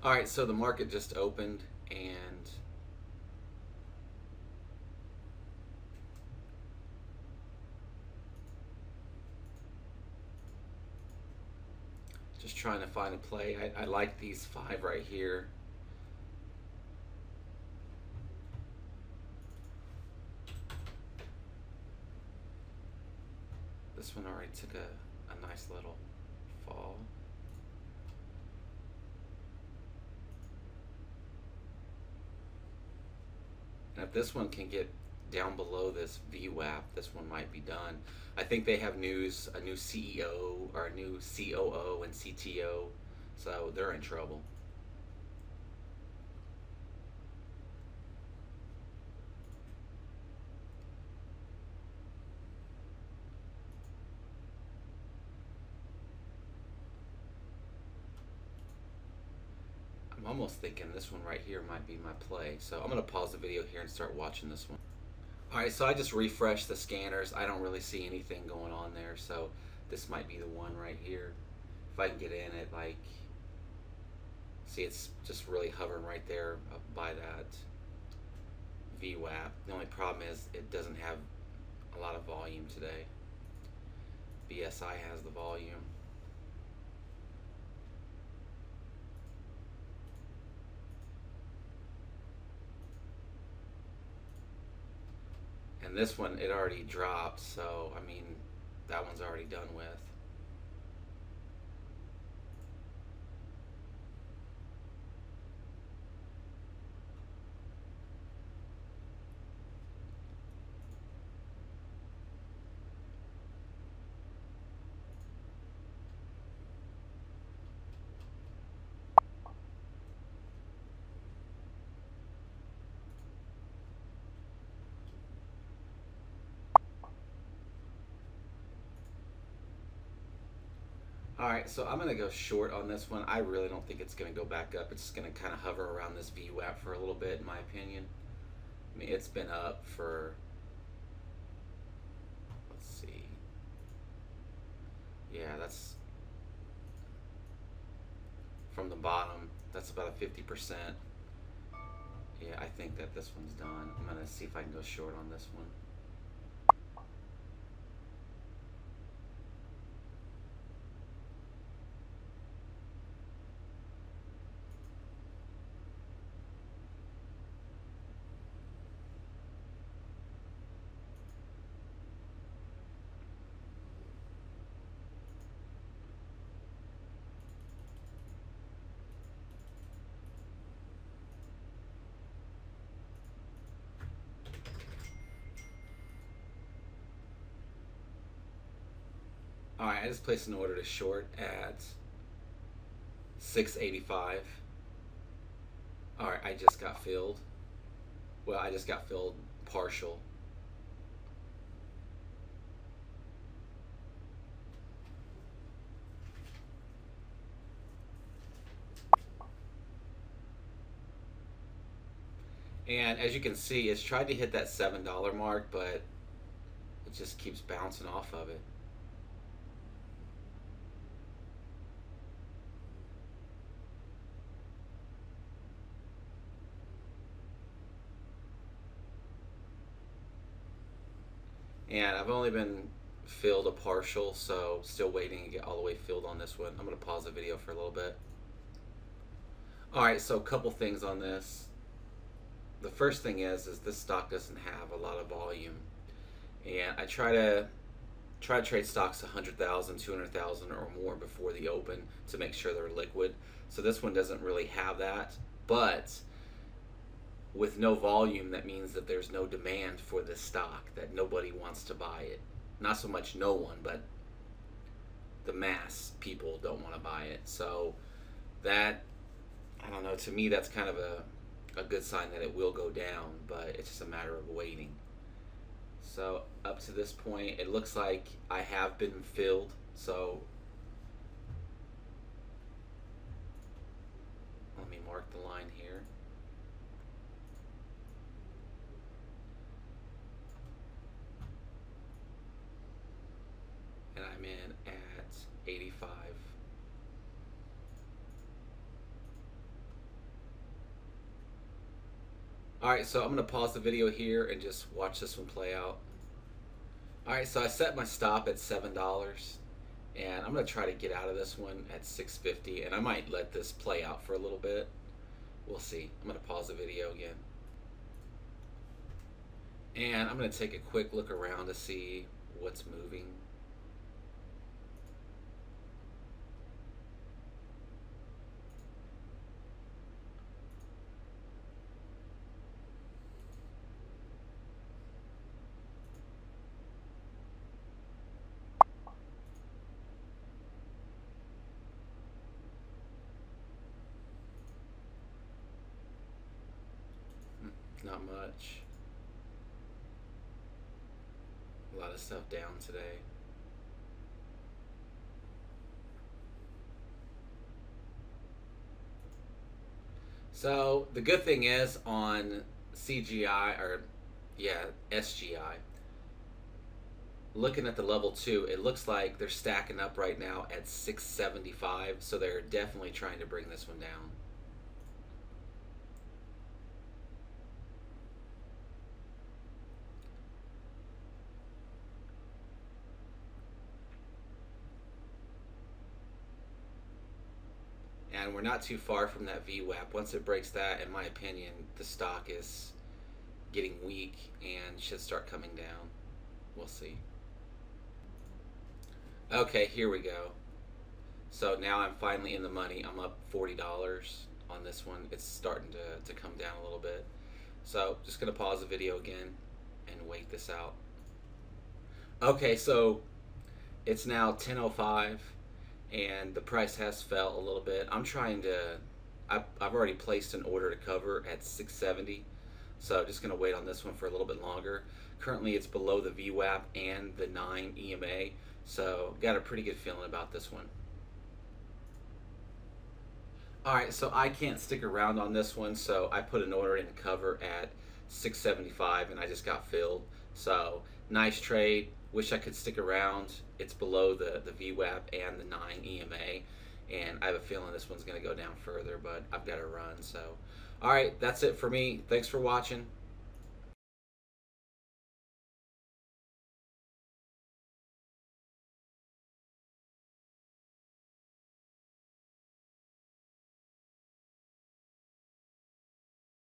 All right, so the market just opened and just trying to find a play. I, I like these five right here. This one already took a, a nice little fall. If this one can get down below this VWAP, this one might be done. I think they have news, a new CEO or a new COO and CTO, so they're in trouble. Almost thinking this one right here might be my play. So I'm going to pause the video here and start watching this one. Alright, so I just refreshed the scanners. I don't really see anything going on there, so this might be the one right here. If I can get in it, like, see it's just really hovering right there by that VWAP. The only problem is it doesn't have a lot of volume today. BSI has the volume. And this one, it already dropped, so, I mean, that one's already done with. All right, so I'm to go short on this one. I really don't think it's to go back up. It's to kind of hover around this VWAP for a little bit, in my opinion. I mean, it's been up for, let's see. Yeah, that's from the bottom. That's about a 50%. Yeah, I think that this one's done. I'm to see if I can go short on this one. All right, I just placed an order to short at 685. All right, I just got filled. Well, I just got filled partial. And as you can see, it's tried to hit that $7 mark, but it just keeps bouncing off of it. And I've only been filled a partial, so still waiting to get all the way filled on this one. I'm going to pause the video for a little bit. Alright, so a couple things on this. The first thing is, is this stock doesn't have a lot of volume. And I try to try to trade stocks 100,000, 200,000 or more before the open to make sure they're liquid. So this one doesn't really have that, but with no volume, that means that there's no demand for this stock, that nobody wants to buy it. Not so much no one, but the mass people don't want to buy it. So that, I don't know, to me, that's kind of a, a good sign that it will go down, but it's just a matter of waiting. So up to this point, it looks like I have been filled. So let me mark the line here. 85. Alright, so I'm going to pause the video here and just watch this one play out. Alright, so I set my stop at $7 and I'm going to try to get out of this one at 650 and I might let this play out for a little bit. We'll see. I'm going to pause the video again. And I'm going to take a quick look around to see what's moving. Not much. A lot of stuff down today. So the good thing is on CGI or yeah SGI. Looking at the level two, it looks like they're stacking up right now at 675. So they're definitely trying to bring this one down. And we're not too far from that VWAP. Once it breaks that, in my opinion, the stock is getting weak and should start coming down. We'll see. Okay, here we go. So now I'm finally in the money. I'm up $40 on this one. It's starting to, to come down a little bit. So just going to pause the video again and wait this out. Okay, so it's now 10.05 and the price has fell a little bit. I'm trying to, I've, I've already placed an order to cover at 670, so I'm just going to wait on this one for a little bit longer. Currently it's below the VWAP and the 9 EMA, so got a pretty good feeling about this one. Alright, so I can't stick around on this one, so I put an order in to cover at 675 and I just got filled. So nice trade. Wish I could stick around. It's below the, the VWAP and the 9 EMA. And I have a feeling this one's going to go down further, but I've got to run. So, all right, that's it for me. Thanks for watching.